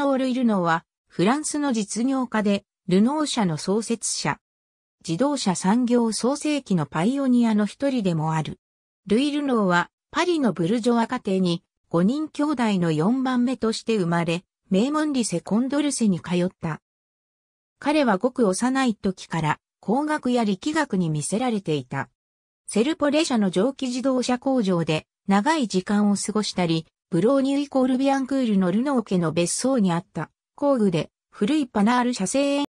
ノール・イルノーは、フランスの実業家で、ルノー社の創設者。自動車産業創世期のパイオニアの一人でもある。ルイ・ルノーは、パリのブルジョア家庭に、5人兄弟の4番目として生まれ、名門リセ・コンドルセに通った。彼はごく幼い時から工学や力学に見せられていた。セルポレ社の蒸気自動車工場で長い時間を過ごしたり、ブローニュイコールビアンクールのルノー家の別荘にあった工具で古いパナール車製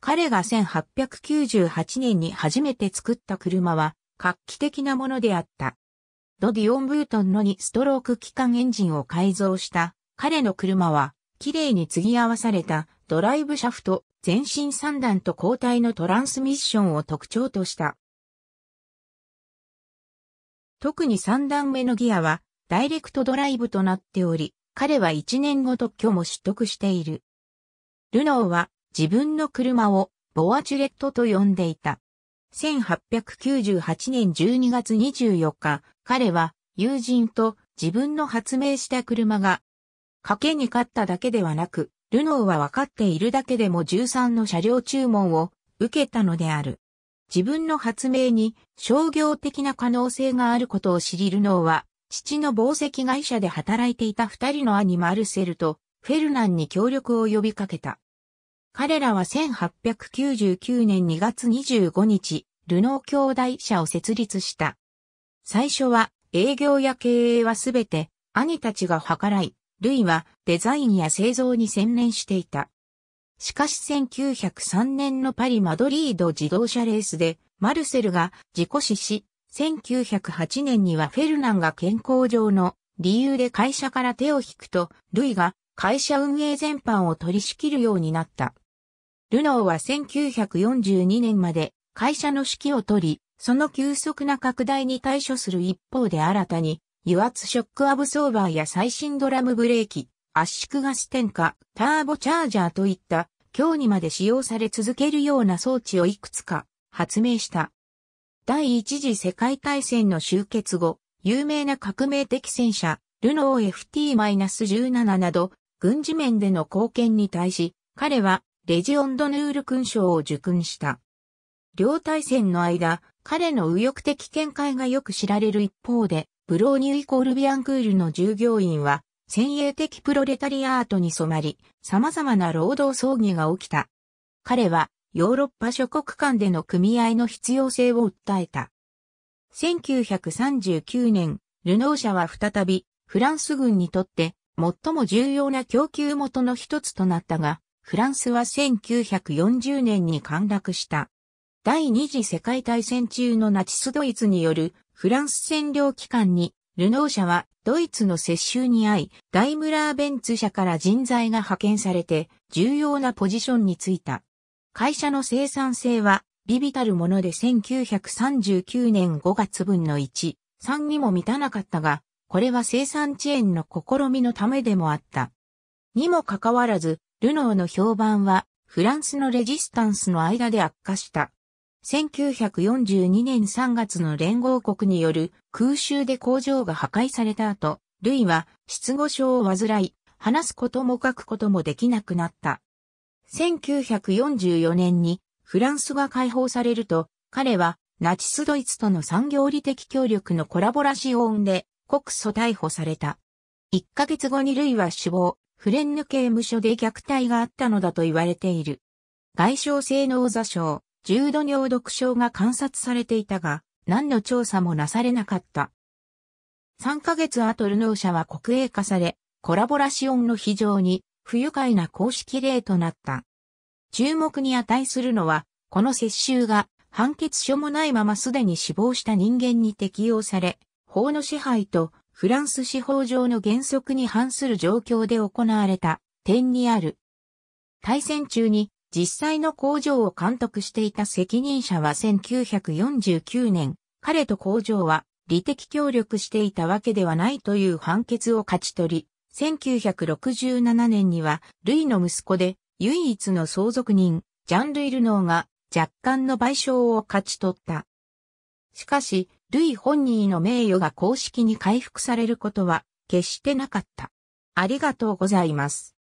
彼が1898年に初めて作った車は画期的なものであった。ドディオン・ブートンの2ストローク機関エンジンを改造した彼の車は綺麗に継ぎ合わされたドライブシャフト、全身三段と交代のトランスミッションを特徴とした。特に三段目のギアはダイレクトドライブとなっており、彼は1年後特許も取得している。ルノーは自分の車をボアチュレットと呼んでいた。1898年12月24日、彼は友人と自分の発明した車が賭けに勝っただけではなく、ルノーは分かっているだけでも13の車両注文を受けたのである。自分の発明に商業的な可能性があることを知りルノーは父の紡績会社で働いていた二人の兄マルセルとフェルナンに協力を呼びかけた。彼らは1899年2月25日、ルノー兄弟社を設立した。最初は営業や経営はすべて兄たちが計らい、ルイはデザインや製造に専念していた。しかし1903年のパリ・マドリード自動車レースでマルセルが自己死し、1908年にはフェルナンが健康上の理由で会社から手を引くと、ルイが会社運営全般を取り仕切るようになった。ルノーは1942年まで会社の指揮を取り、その急速な拡大に対処する一方で新たに、油圧ショックアブソーバーや最新ドラムブレーキ、圧縮ガス点火、ターボチャージャーといった今日にまで使用され続けるような装置をいくつか発明した。第一次世界大戦の終結後、有名な革命的戦車、ルノー FT-17 など、軍事面での貢献に対し、彼はレジオンドヌール勲章を受勲した。両大戦の間、彼の右翼的見解がよく知られる一方で、ブローニュイコールビアンクールの従業員は、先鋭的プロレタリアートに染まり、様々な労働争議が起きた。彼はヨーロッパ諸国間での組合の必要性を訴えた。1939年、ルノー社は再びフランス軍にとって最も重要な供給元の一つとなったが、フランスは1940年に陥落した。第二次世界大戦中のナチスドイツによるフランス占領期間に、ルノー社はドイツの接収に遭い、ダイムラーベンツ社から人材が派遣されて重要なポジションについた。会社の生産性は、ビビたるもので1939年5月分の1、3にも満たなかったが、これは生産遅延の試みのためでもあった。にもかかわらず、ルノーの評判は、フランスのレジスタンスの間で悪化した。1942年3月の連合国による空襲で工場が破壊された後、ルイは失語症を患い、話すことも書くこともできなくなった。1944年にフランスが解放されると、彼はナチスドイツとの産業理的協力のコラボラシオンで告訴逮捕された。1ヶ月後にルイは死亡、フレンヌ刑務所で虐待があったのだと言われている。外傷性脳座症、重度尿毒症が観察されていたが、何の調査もなされなかった。3ヶ月後ルノー社は国営化され、コラボラシオンの非常に不愉快な公式例となった。注目に値するのは、この接収が判決書もないまますでに死亡した人間に適用され、法の支配とフランス司法上の原則に反する状況で行われた点にある。対戦中に実際の工場を監督していた責任者は1949年、彼と工場は利的協力していたわけではないという判決を勝ち取り、1967年には、ルイの息子で唯一の相続人、ジャン・ルイ・ルノーが若干の賠償を勝ち取った。しかし、ルイ本人の名誉が公式に回復されることは決してなかった。ありがとうございます。